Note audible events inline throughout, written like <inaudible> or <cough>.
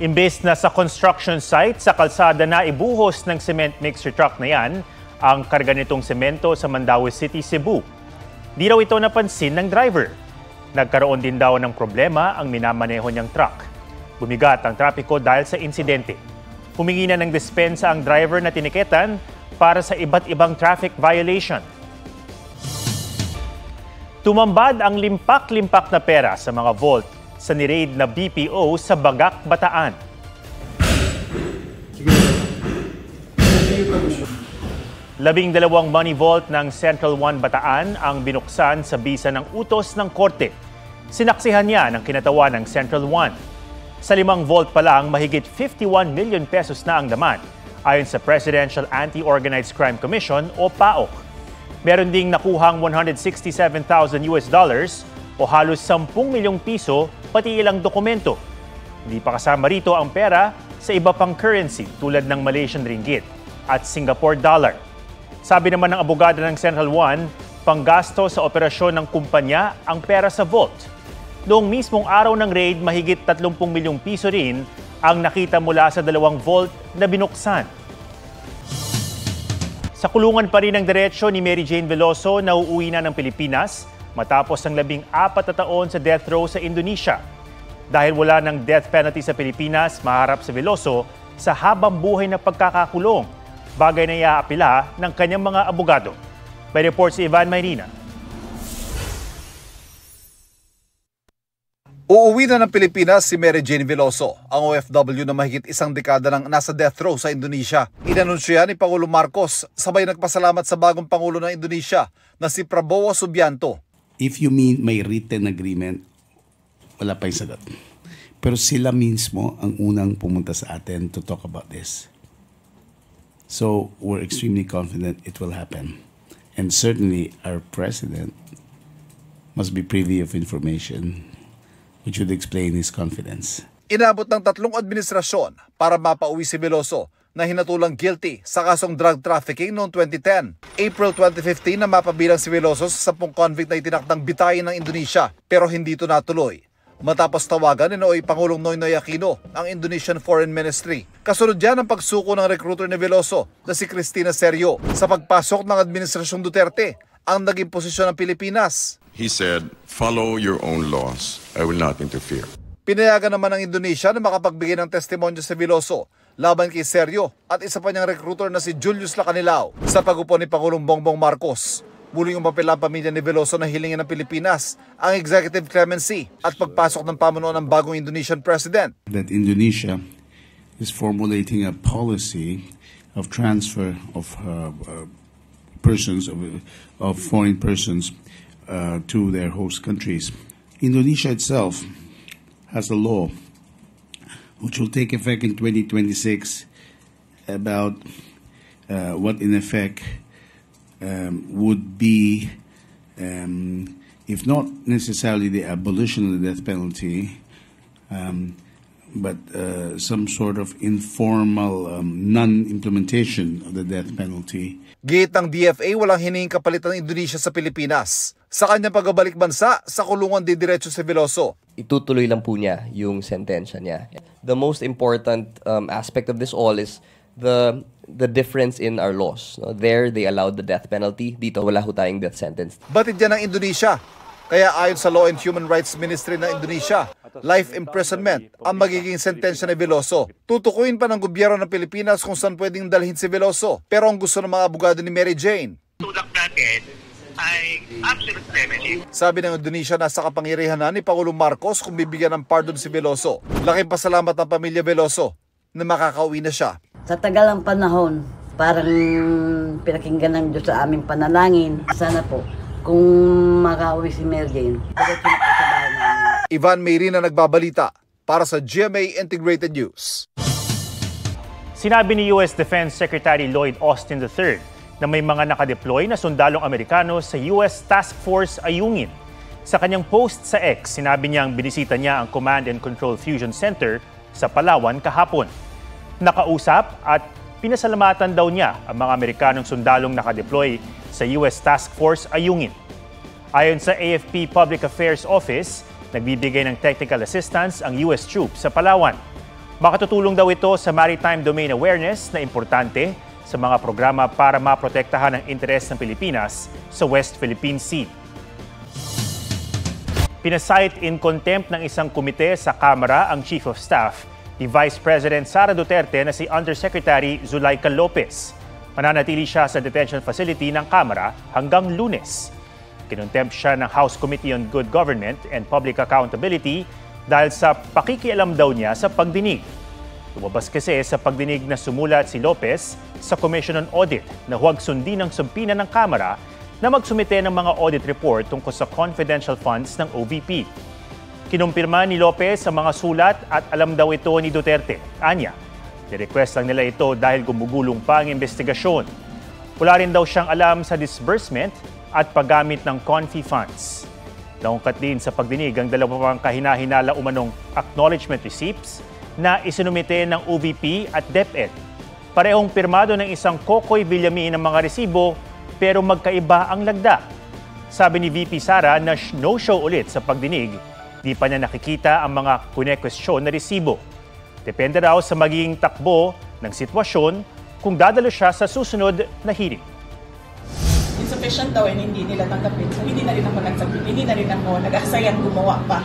Imbes na sa construction site sa kalsada na ibuhos ng cement mixer truck na yan ang karga nitong semento sa Mandaue City, Cebu. Di raw ito napansin ng driver. Nagkaroon din daw ng problema ang minamaneho niyang truck. Bumigat ang trapiko dahil sa insidente. Humingi na ng dispensa ang driver na tiniketan para sa iba't ibang traffic violation. Tumambad ang limpak-limpak na pera sa mga vault sa niraid na BPO sa Bagak, Bataan. Labing dalawang money vault ng Central One Bataan ang binuksan sa bisa ng utos ng korte. Sinaksihan niya ng kinatawan ng Central One. Sa limang vault pa lang, mahigit 51 million pesos na ang laman, ayon sa Presidential Anti-Organized Crime Commission o PAOK. Meron ding nakuhang 167,000 US dollars o halos 10 milyong piso pati ilang dokumento. Hindi pa kasama rito ang pera sa iba pang currency tulad ng Malaysian ringgit at Singapore dollar. Sabi naman ng abogado ng Central One, panggasto sa operasyon ng kumpanya ang pera sa vault. Noong mismong araw ng raid, mahigit 30 milyong piso rin ang nakita mula sa dalawang vault na binuksan. Sa kulungan pa rin ang diretsyo ni Mary Jane Veloso na uuwi na ng Pilipinas matapos ang labing apat na taon sa death row sa Indonesia. Dahil wala ng death penalty sa Pilipinas, maharap sa Veloso sa habang buhay na pagkakakulong, bagay na iaapila ng kanyang mga abogado. May report si Ivan Mayrina. Uuwi na ng Pilipinas si Mary Jane Veloso, ang OFW na mahigit isang dekada nang nasa death row sa Indonesia. Inanunsyo yan ni Pangulo Marcos, sabay nagpasalamat sa bagong Pangulo ng Indonesia na si Prabowo Subianto if you mean may written agreement, wala pa yung sagot. Pero sila mismo ang unang pumunta sa atin to talk about this. So we're extremely confident it will happen. And certainly our president must be privy of information which would explain his confidence. Inabot ng tatlong administrasyon para mapauwi si Veloso na hinatulang guilty sa kasong drug trafficking noong 2010. April 2015 na mapabilang si Veloso sa 10 convict na itinakdang bitayin ng Indonesia pero hindi ito natuloy. Matapos tawagan ni Noy Pangulong Noynoy Aquino ang Indonesian Foreign Ministry. Kasunod yan ang pagsuko ng recruiter ni Veloso na si Cristina Serio sa pagpasok ng Administrasyong Duterte ang naging posisyon ng Pilipinas. He said, follow your own laws. I will not interfere. Pinayagan naman ng Indonesia na makapagbigay ng testimonyo sa Veloso laban kay Sergio at isa pa niyang recruiter na si Julius Lacanilao sa pagupo ni Pangulong Bongbong Marcos. Muling umpapil ang pamilya ni Veloso na hilingin ng Pilipinas ang executive clemency at pagpasok ng pamunuan ng bagong Indonesian president. That Indonesia is formulating a policy of transfer of uh, uh, persons, of, of foreign persons uh, to their host countries. Indonesia itself has a law which will take effect in 2026 about uh, what in effect um, would be, um, if not necessarily the abolition of the death penalty, um, but uh, some sort of informal um, non-implementation of the death penalty. Gate ng DFA walang hiningin kapalit ng Indonesia sa Pilipinas. Sa kanyang pagbabalik bansa, sa kulungan didiretso si Veloso itutuloy lang po niya yung sentensya niya. The most important um, aspect of this all is the the difference in our laws. No? There, they allowed the death penalty. Dito, wala ho tayong death sentence. Batid yan ng Indonesia. Kaya ayon sa Law and Human Rights Ministry ng Indonesia, life imprisonment ang magiging sentensya ni Veloso. Tutukuyin pa ng gobyerno ng Pilipinas kung saan pwedeng dalhin si Veloso. Pero ang gusto ng mga abogado ni Mary Jane, ay absolute remedy. Sabi ng Indonesia nasa kapangyarihan na ni Pangulong Marcos kung bibigyan ng pardon si Veloso. Laking pasalamat ng pamilya Veloso na makakauwi na siya. Sa tagal ng panahon, parang pinakinggan ng Diyos sa aming panalangin. Sana po, kung makauwi si Merjane, diretso na po sa bahay namin. Ivan Mayrina nagbabalita para sa GMA Integrated News. Sinabi ni U.S. Defense Secretary Lloyd Austin III na may mga nakadeploy na sundalong Amerikano sa US Task Force Ayungin. Sa kanyang post sa X, sinabi niyang binisita niya ang Command and Control Fusion Center sa Palawan kahapon. Nakausap at pinasalamatan daw niya ang mga Amerikanong sundalong nakadeploy sa US Task Force Ayungin. Ayon sa AFP Public Affairs Office, nagbibigay ng technical assistance ang US troops sa Palawan. Makatutulong daw ito sa maritime domain awareness na importante sa mga programa para maprotektahan ang interes ng Pilipinas sa West Philippine Sea. Pinasight in contempt ng isang komite sa Kamara ang Chief of Staff ni Vice President Sara Duterte na si Undersecretary Zulaika Lopez. Mananatili siya sa detention facility ng Kamara hanggang lunes. Kinontempt siya ng House Committee on Good Government and Public Accountability dahil sa pakikialam daw niya sa pagdinig. Lumabas kasi sa pagdinig na sumulat si Lopez sa Commission on Audit na huwag sundin ng sumpina ng Kamara na magsumite ng mga audit report tungkol sa confidential funds ng OVP. Kinumpirma ni Lopez sa mga sulat at alam daw ito ni Duterte. Anya, nirequest lang nila ito dahil gumugulong pa ang investigasyon. Wala rin daw siyang alam sa disbursement at paggamit ng confi funds. Naungkat din sa pagdinig ang dalawang kahinahinala umanong acknowledgement receipts na isinumite ng OVP at DepEd. Parehong pirmado ng isang Kokoy Villamin ng mga resibo pero magkaiba ang lagda. Sabi ni VP Sara na no-show ulit sa pagdinig, di pa niya nakikita ang mga kune-question na resibo. Depende raw sa magiging takbo ng sitwasyon kung dadalo siya sa susunod na hearing insufficient daw and hindi nila tanggapin. So hindi na rin ako nagsabit, hindi na rin ako nag-asayan gumawa pa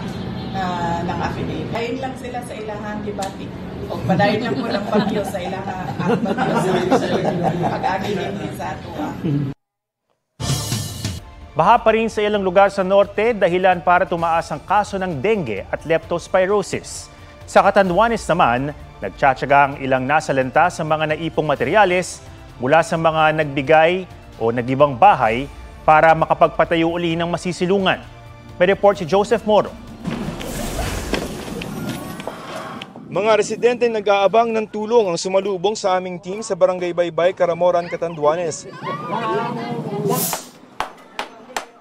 ng affidavit. Ayun lang sila sa ilahan, di ba? O padayon lang po ng bagyo sa ilahan at bagyo sa pag-agilin din sa ato. Baha pa rin sa ilang lugar sa norte dahilan para tumaas ang kaso ng dengue at leptospirosis. Sa Catanduanes naman, nagtsatsaga ang ilang nasalanta sa mga naipong materyales mula sa mga nagbigay o nagibang bahay para makapagpatayo uli ng masisilungan. May report si Joseph Moro. Mga residente nag-aabang ng tulong ang sumalubong sa aming team sa Barangay Baybay, Karamoran, Catanduanes.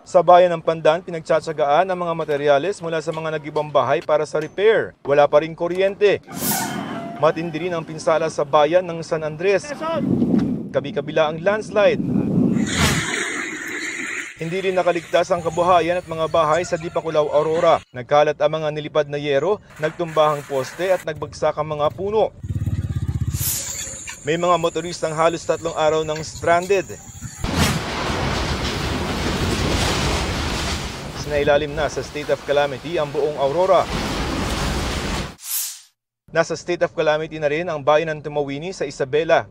Sa bayan ng Pandan, pinagtsatsagaan ang mga materyales mula sa mga nagibang bahay para sa repair. Wala pa rin kuryente. Matindi rin ang pinsala sa bayan ng San Andres. Kabi-kabila ang landslide. Hindi rin nakaligtas ang kabuhayan at mga bahay sa Dipakulaw, Aurora. Nagkalat ang mga nilipad na yero, nagtumbahang poste at nagbagsak ang mga puno. May mga motoristang halos tatlong araw ng stranded. Sinailalim na sa state of calamity ang buong Aurora. Nasa state of calamity na rin ang bayan ng Tumawini sa Isabela.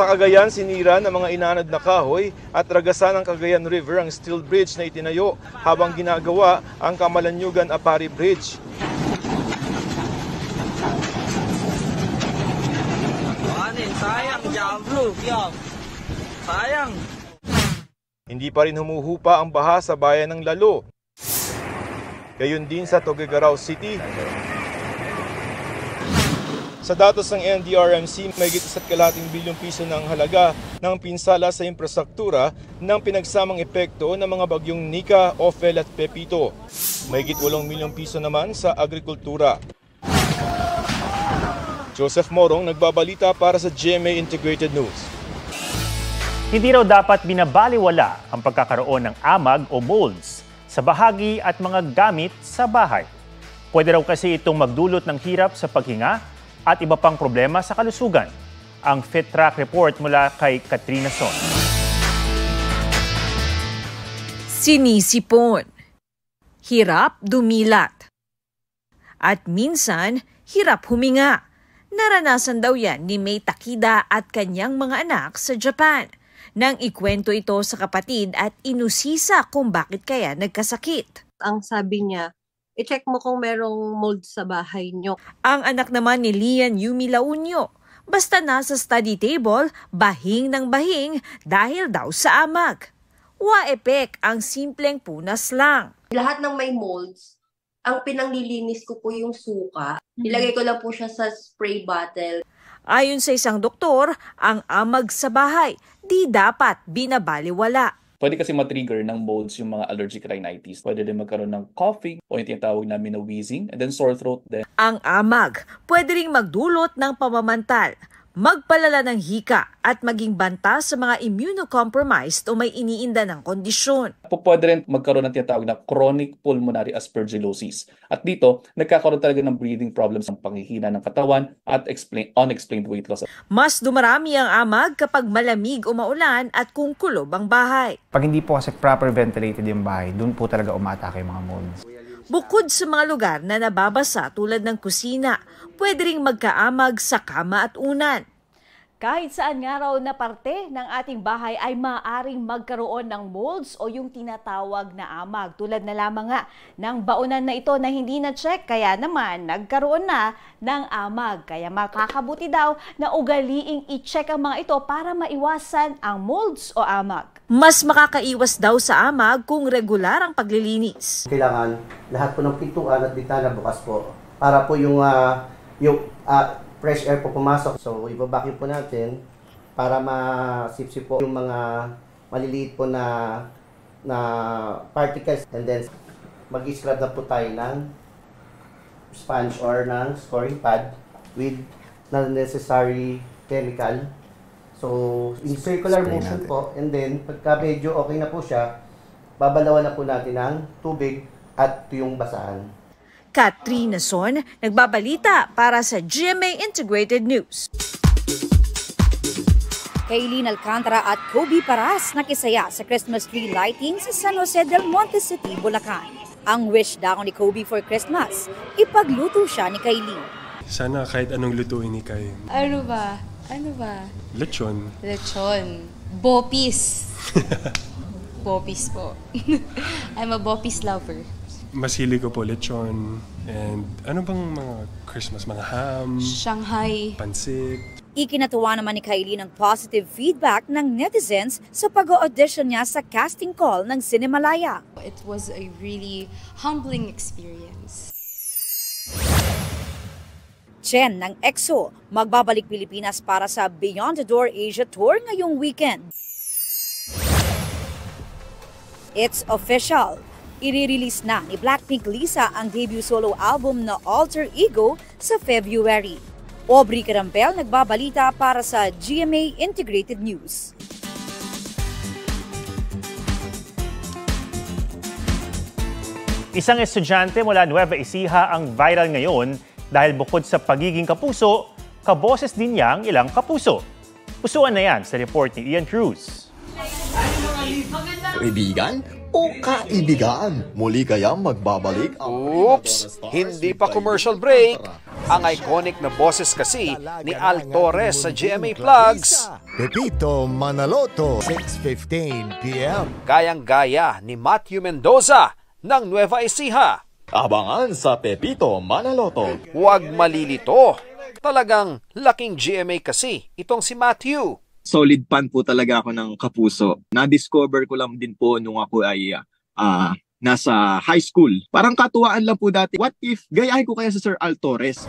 Sa Cagayan, sinira ng mga inanad na kahoy at ragasan ng Cagayan River ang steel bridge na itinayo habang ginagawa ang Kamalanyugan Apari Bridge. Sayang, Diablo. Sayang. Hindi pa rin humuhupa ang baha sa bayan ng Lalo. Gayon din sa Tuguegarao City, sa datos ng NDRMC, may isa't kalating bilyong piso ng halaga ng pinsala sa infrastruktura ng pinagsamang epekto ng mga bagyong Nika, Ophel at Pepito. May 8 milyong piso naman sa agrikultura. Joseph Morong nagbabalita para sa GMA Integrated News. Hindi raw dapat binabaliwala ang pagkakaroon ng amag o molds sa bahagi at mga gamit sa bahay. Pwede raw kasi itong magdulot ng hirap sa paghinga at iba pang problema sa kalusugan. Ang Fit Track Report mula kay Katrina Son. Sinisipon. Hirap dumilat. At minsan, hirap huminga. Naranasan daw yan ni May Takida at kanyang mga anak sa Japan. Nang ikwento ito sa kapatid at inusisa kung bakit kaya nagkasakit. Ang sabi niya, i-check mo kung merong mold sa bahay nyo. Ang anak naman ni Lian Yumi Launyo, basta nasa study table, bahing ng bahing dahil daw sa amag. Wa-epek ang simpleng punas lang. Lahat ng may molds, ang pinanglilinis ko po yung suka. Nilagay ko lang po siya sa spray bottle. Ayon sa isang doktor, ang amag sa bahay di dapat binabaliwala. Pwede kasi matrigger ng molds yung mga allergic rhinitis. Pwede din magkaroon ng coughing o yung tinatawag namin na wheezing and then sore throat din. Ang amag pwede ring magdulot ng pamamantal, magpalala ng hika at maging banta sa mga immunocompromised o may iniinda ng kondisyon. Po pwede rin magkaroon ng tinatawag na chronic pulmonary aspergillosis. At dito, nagkakaroon talaga ng breathing problems ng panghihina ng katawan at explain, unexplained weight loss. Mas dumarami ang amag kapag malamig o maulan at kung kulob ang bahay. Pag hindi po kasi proper ventilated yung bahay, doon po talaga umatake yung mga molds. Bukod sa mga lugar na nababasa tulad ng kusina, pwede ring magkaamag sa kama at unan. Kahit saan nga raw na parte ng ating bahay ay maaaring magkaroon ng molds o yung tinatawag na amag. Tulad na lamang nga ng baunan na ito na hindi na-check kaya naman nagkaroon na ng amag. Kaya makakabuti daw na ugaliing i-check ang mga ito para maiwasan ang molds o amag. Mas makakaiwas daw sa amag kung regular ang paglilinis. Kailangan lahat po ng pintuan at bintana bukas po para po yung uh, yung uh, fresh air po pumasok. So, ibabacuum po natin para masipsip po yung mga maliliit po na na particles and then mag-scrub na po tayo ng sponge or ng scoring pad with na necessary chemical. So, in circular Spray motion natin. po and then pagka medyo okay na po siya, babalawan na po natin ng tubig at tuyong basahan. Katrina Son, nagbabalita para sa GMA Integrated News. Kaylin Alcantara at Kobe Paras nakisaya sa Christmas tree lighting sa San Jose del Monte City, Bulacan. Ang wish daw ni Kobe for Christmas, ipagluto siya ni Kaylin. Sana kahit anong lutuin ni Kay. Ano ba? Ano ba? Lechon. Lechon. Bopis. <laughs> Bopis po. <laughs> I'm a Bopis lover. Masili ko po lechon. And ano bang mga Christmas? Mga ham? Shanghai. Pansit? Ikinatuwa naman ni Kylie ng positive feedback ng netizens sa pag-audition niya sa casting call ng Cinemalaya. It was a really humbling experience. Chen ng EXO magbabalik Pilipinas para sa Beyond the Door Asia Tour ngayong weekend. It's official! Irerelease na ni Blackpink Lisa ang debut solo album na Alter Ego sa February. Aubrey Carampel nagbabalita para sa GMA Integrated News. Isang estudyante mula Nueva Ecija ang viral ngayon dahil bukod sa pagiging kapuso, kaboses din niya ang ilang kapuso. Pusuan na yan sa report ni Ian Cruz. Kaibigan o kaibigan? Muli kayang magbabalik ang... Oops! Hindi pa commercial break. Ang iconic na boses kasi ni Al Torres sa GMA Plugs. Pepito Manaloto, 6.15pm. Gayang-gaya ni Matthew Mendoza ng Nueva Ecija. Abangan sa Pepito Manaloto. Huwag malilito. Talagang laking GMA kasi itong si Matthew. Solid fan po talaga ako ng Kapuso. Na-discover ko lang din po nung ako ay ah, nasa high school. Parang katuwaan lang po dati. What if gayahin ko kaya sa Sir Al Torres?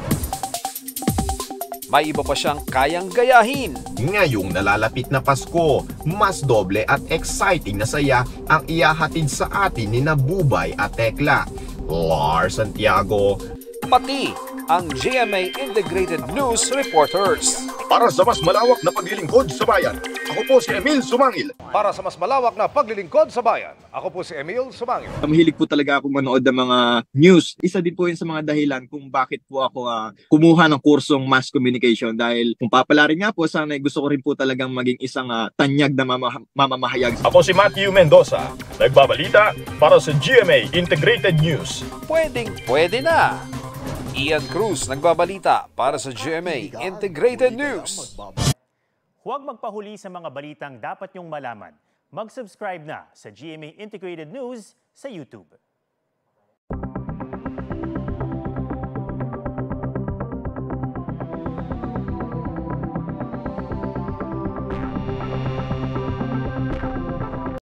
May iba pa siyang kayang gayahin. Ngayong nalalapit na Pasko, mas doble at exciting na saya ang iyahatid sa atin ni Nabubay at Tekla. Lars Santiago, Pati ang GMA Integrated News Reporters. Para sa mas malawak na paglilingkod sa bayan, ako po si Emil Sumangil. Para sa mas malawak na paglilingkod sa bayan, ako po si Emil Sumangil. Mahilig po talaga ako manood ng mga news. Isa din po yun sa mga dahilan kung bakit po ako ah, kumuha ng kursong mass communication dahil kung papalarin nga po, sana gusto ko rin po talagang maging isang ah, tanyag na mama- mamamahayag. Ako si Matthew Mendoza, nagbabalita para sa GMA Integrated News. Pwedeng pwede na. Ian Cruz nagbabalita para sa GMA Integrated News. Huwag magpahuli sa mga balitang dapat niyong malaman. Mag-subscribe na sa GMA Integrated News sa YouTube.